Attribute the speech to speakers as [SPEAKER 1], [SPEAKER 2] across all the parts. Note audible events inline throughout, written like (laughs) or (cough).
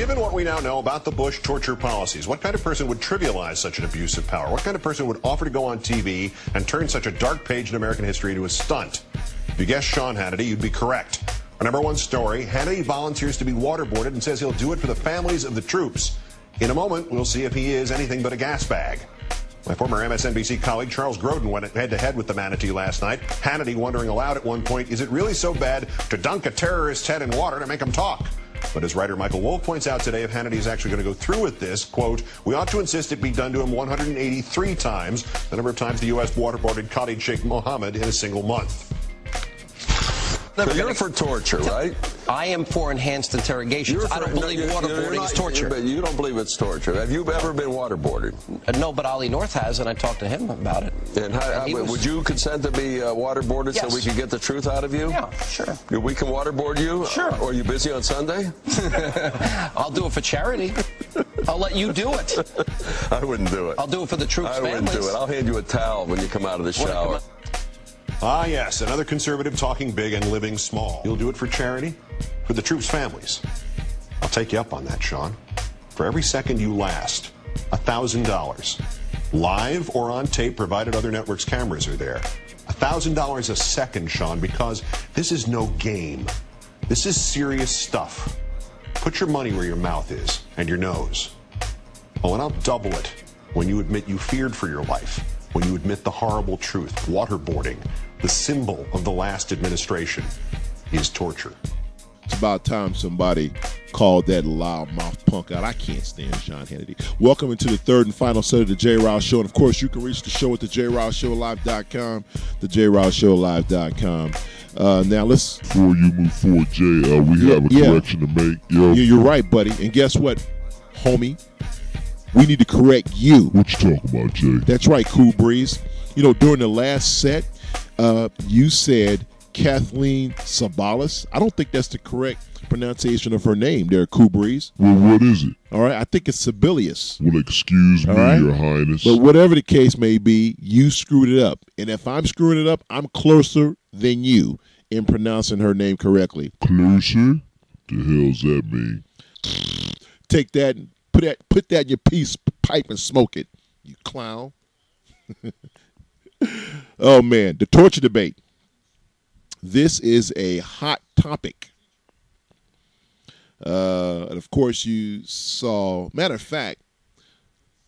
[SPEAKER 1] Given what we now know about the Bush torture policies, what kind of person would trivialize such an abuse of power? What kind of person would offer to go on TV and turn such a dark page in American history into a stunt? If you guessed Sean Hannity, you'd be correct. Our number one story Hannity volunteers to be waterboarded and says he'll do it for the families of the troops. In a moment, we'll see if he is anything but a gas bag. My former MSNBC colleague Charles Grodin went head to head with the manatee last night. Hannity wondering aloud at one point, is it really so bad to dunk a terrorist's head in water to make him talk? But as writer Michael Wolff points out today, if Hannity is actually going to go through with this, quote, we ought to insist it be done to him 183 times, the number of times the U.S. waterboarded Khalid Sheikh Mohammed in a single month.
[SPEAKER 2] You're for torture, right?
[SPEAKER 3] I am for enhanced interrogation. I don't believe
[SPEAKER 2] no,
[SPEAKER 3] waterboarding is torture.
[SPEAKER 2] But you don't believe it's torture. Have you ever been waterboarded?
[SPEAKER 3] Uh, no, but Ollie North has, and I talked to him about it.
[SPEAKER 2] And, how, and was... would you consent to be uh, waterboarded yes. so we could get the truth out of you?
[SPEAKER 3] Yeah, sure.
[SPEAKER 2] We can waterboard you?
[SPEAKER 3] Sure.
[SPEAKER 2] Or are you busy on Sunday? (laughs)
[SPEAKER 3] I'll do it for charity. I'll let you do it. (laughs)
[SPEAKER 2] I wouldn't do it.
[SPEAKER 3] I'll do it for the troops'
[SPEAKER 2] I wouldn't do it. I'll hand you a towel when you come out of the shower.
[SPEAKER 1] Ah, yes, another conservative talking big and living small. You'll do it for charity? For the troops' families? I'll take you up on that, Sean. For every second you last, $1,000. Live or on tape, provided other networks' cameras are there. $1,000 a second, Sean, because this is no game. This is serious stuff. Put your money where your mouth is and your nose. Oh, and I'll double it when you admit you feared for your life, when you admit the horrible truth, waterboarding, the symbol of the last administration is torture.
[SPEAKER 4] It's about time somebody called that loudmouth punk out. I can't stand Sean Hannity. Welcome into the third and final set of the J. Rouse Show. And of course, you can reach the show at the JRouseShowLive.com, the JRouseShowLive.com. Uh, now let's.
[SPEAKER 5] Before you move forward, Jay, uh, we yeah, have a yeah. correction to make. Yo.
[SPEAKER 4] Yeah, you're right, buddy. And guess what, homie? We need to correct you.
[SPEAKER 5] What you talking about, Jay?
[SPEAKER 4] That's right, Cool Breeze. You know, during the last set, uh, you said Kathleen Sabalis. I don't think that's the correct pronunciation of her name there, Cool Breeze.
[SPEAKER 5] Well, what is it?
[SPEAKER 4] All right, I think it's Sebelius.
[SPEAKER 5] Well, excuse me, right? Your Highness.
[SPEAKER 4] But whatever the case may be, you screwed it up. And if I'm screwing it up, I'm closer than you in pronouncing her name correctly.
[SPEAKER 5] Closer? The hell's that mean?
[SPEAKER 4] Take that and put that put that in your peace pipe and smoke it, you clown. (laughs) oh man, the torture debate. This is a hot topic. Uh, and of course, you saw. Matter of fact,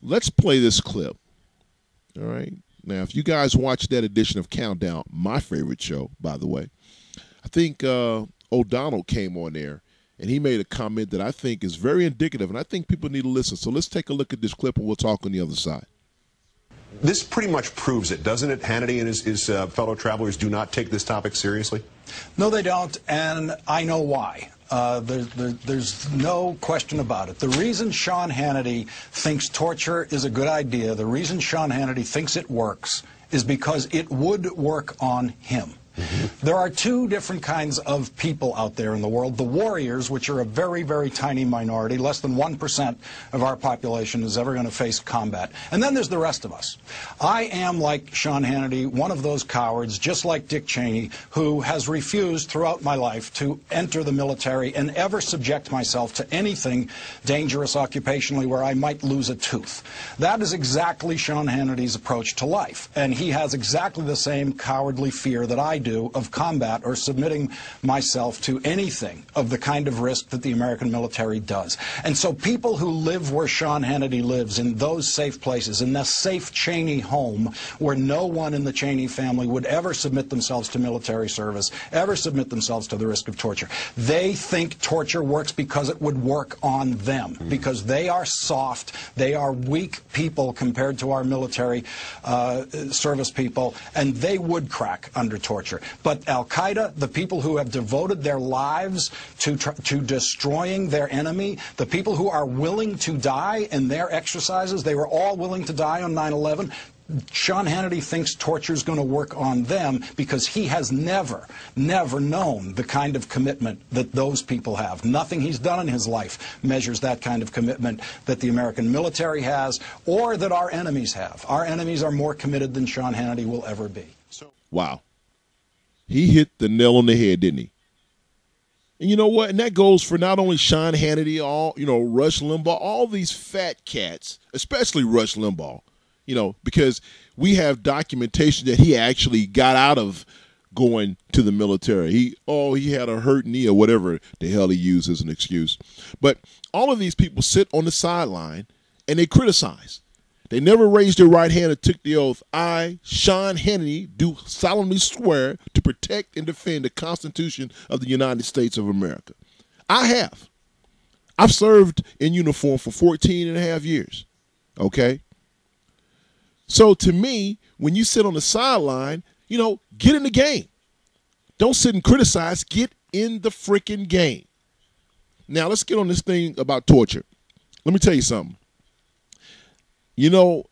[SPEAKER 4] let's play this clip. All right. Now, if you guys watch that edition of Countdown, my favorite show, by the way, I think uh, O'Donnell came on there and he made a comment that I think is very indicative, and I think people need to listen. So let's take a look at this clip and we'll talk on the other side
[SPEAKER 1] this pretty much proves it, doesn't it? Hannity and his, his uh, fellow travelers do not take this topic seriously?
[SPEAKER 6] No, they don't, and I know why. Uh, there, there, there's no question about it. The reason Sean Hannity thinks torture is a good idea, the reason Sean Hannity thinks it works, is because it would work on him. Mm-hmm. There are two different kinds of people out there in the world. The warriors, which are a very, very tiny minority, less than 1% of our population is ever going to face combat. And then there's the rest of us. I am, like Sean Hannity, one of those cowards, just like Dick Cheney, who has refused throughout my life to enter the military and ever subject myself to anything dangerous occupationally where I might lose a tooth. That is exactly Sean Hannity's approach to life. And he has exactly the same cowardly fear that I do of combat or submitting myself to anything of the kind of risk that the American military does. And so people who live where Sean Hannity lives, in those safe places, in the safe Cheney home, where no one in the Cheney family would ever submit themselves to military service, ever submit themselves to the risk of torture, they think torture works because it would work on them, mm-hmm. because they are soft, they are weak people compared to our military uh, service people, and they would crack under torture. But Al Qaeda, the people who have devoted their lives to, to destroying their enemy, the people who are willing to die in their exercises, they were all willing to die on 9 11. Sean Hannity thinks torture is going to work on them because he has never, never known the kind of commitment that those people have. Nothing he's done in his life measures that kind of commitment that the American military has or that our enemies have. Our enemies are more committed than Sean Hannity will ever be.
[SPEAKER 4] Wow. He hit the nail on the head, didn't he? And you know what? And that goes for not only Sean Hannity, all you know, Rush Limbaugh, all these fat cats, especially Rush Limbaugh. You know, because we have documentation that he actually got out of going to the military. He oh he had a hurt knee or whatever the hell he used as an excuse. But all of these people sit on the sideline and they criticize. They never raised their right hand and took the oath. I, Sean Hannity, do solemnly swear to protect and defend the Constitution of the United States of America. I have. I've served in uniform for 14 and a half years. Okay? So to me, when you sit on the sideline, you know, get in the game. Don't sit and criticize. Get in the freaking game. Now, let's get on this thing about torture. Let me tell you something. You know,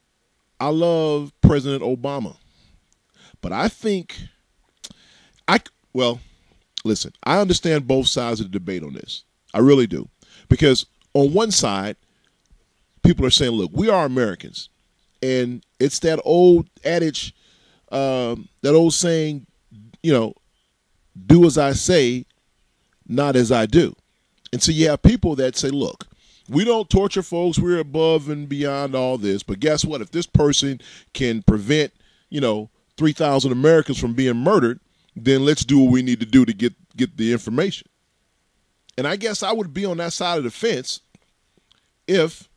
[SPEAKER 4] I love President Obama, but I think I well, listen. I understand both sides of the debate on this. I really do, because on one side, people are saying, "Look, we are Americans," and it's that old adage, um, that old saying, you know, "Do as I say, not as I do." And so you have people that say, "Look, we don't torture folks. We're above and beyond all this. But guess what? If this person can prevent, you know, 3,000 Americans from being murdered, then let's do what we need to do to get, get the information. And I guess I would be on that side of the fence if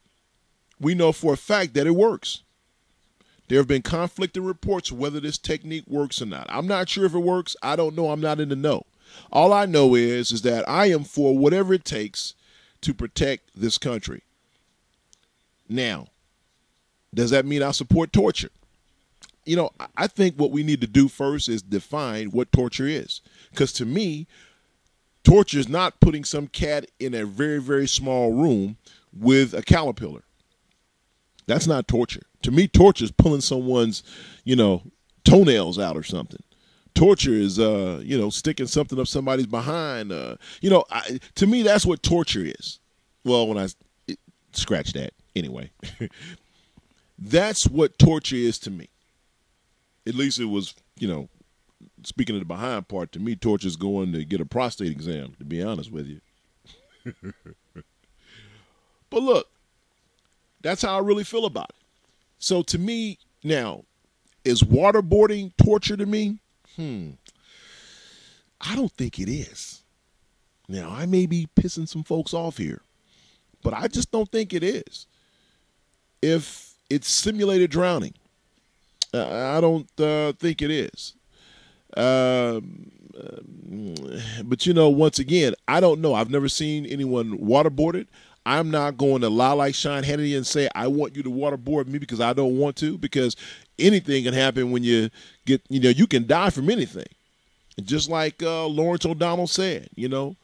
[SPEAKER 4] we know for a fact that it works. There have been conflicting reports whether this technique works or not. I'm not sure if it works. I don't know. I'm not in the know. All I know is is that I am for whatever it takes to protect this country. Now, does that mean I support torture? You know, I think what we need to do first is define what torture is. Because to me, torture is not putting some cat in a very, very small room with a caterpillar. That's not torture. To me, torture is pulling someone's, you know, toenails out or something torture is uh you know sticking something up somebody's behind uh you know I, to me that's what torture is. Well when i it, scratch that anyway. (laughs) That's what torture is to me. At least it was you know speaking of the behind part to me torture is going to get a prostate exam to be honest with you. (laughs) But look that's how i really feel about it. So to me now is waterboarding torture to me Hmm. I don't think it is. Now, I may be pissing some folks off here, but I just don't think it is. If it's simulated drowning, I don't uh, think it is. Um, but you know, once again, I don't know. I've never seen anyone waterboarded. I'm not going to lie like Sean Hannity and say I want you to waterboard me because I don't want to because anything can happen when you get you know you can die from anything. And just like uh, Lawrence O'Donnell said, you know,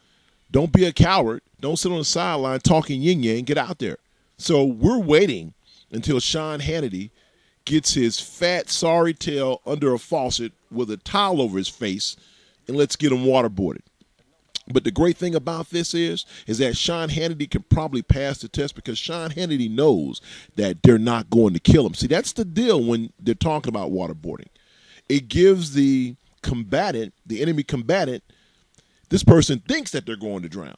[SPEAKER 4] don't be a coward. Don't sit on the sideline talking yin yang. Get out there. So we're waiting until Sean Hannity gets his fat sorry tail under a faucet with a towel over his face, and let's get him waterboarded. But the great thing about this is, is that Sean Hannity can probably pass the test because Sean Hannity knows that they're not going to kill him. See, that's the deal when they're talking about waterboarding. It gives the combatant, the enemy combatant, this person thinks that they're going to drown.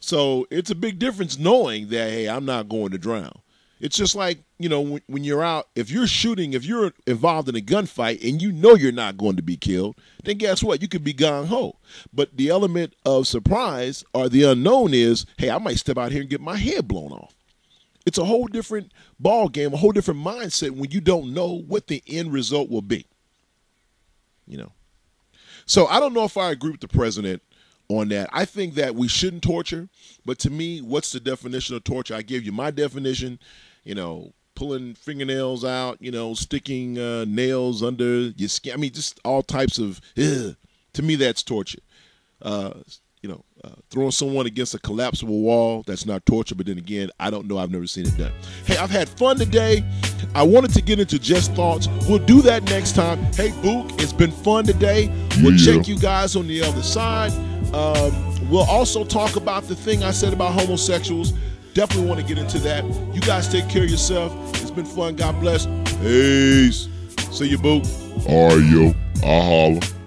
[SPEAKER 4] So it's a big difference knowing that, hey, I'm not going to drown. It's just like, you know, when, when, you're out, if you're shooting, if you're involved in a gunfight and you know you're not going to be killed, then guess what? You could be gung ho. But the element of surprise or the unknown is, hey, I might step out here and get my head blown off. It's a whole different ball game, a whole different mindset when you don't know what the end result will be. You know. So I don't know if I agree with the president on that. I think that we shouldn't torture, but to me, what's the definition of torture? I give you my definition you know, pulling fingernails out, you know, sticking uh, nails under your skin. I mean, just all types of. Ugh. To me, that's torture. Uh, you know, uh, throwing someone against a collapsible wall, that's not torture. But then again, I don't know. I've never seen it done. Hey, I've had fun today. I wanted to get into just thoughts. We'll do that next time. Hey, Book, it's been fun today. We'll yeah. check you guys on the other side. Um, we'll also talk about the thing I said about homosexuals. Definitely want to get into that. You guys take care of yourself. It's been fun. God bless. Peace. See you, boo.
[SPEAKER 5] All right, yo. I'll holler.